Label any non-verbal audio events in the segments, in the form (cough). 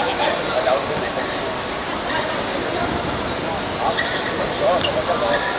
Thank you.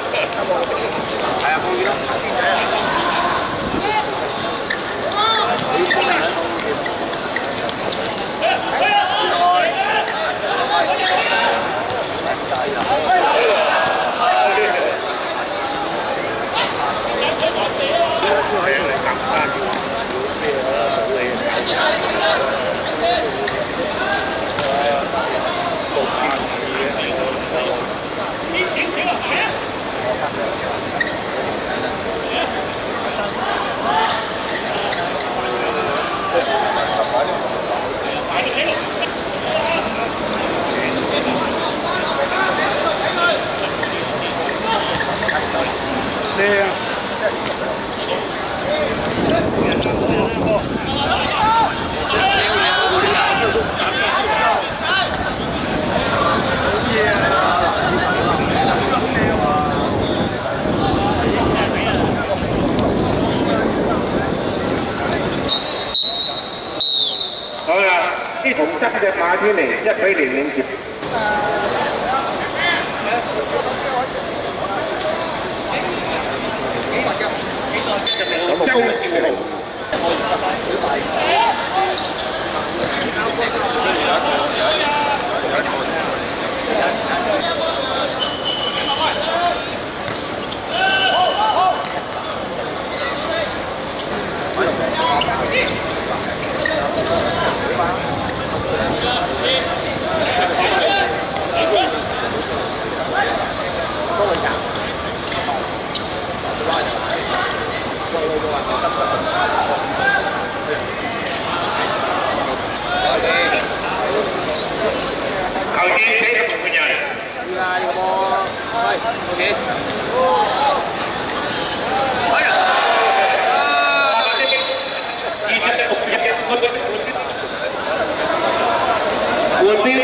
多 (laughs) 分只馬天尼一比零領先。咁啊，高少。Vai, ok. Olha! Ah!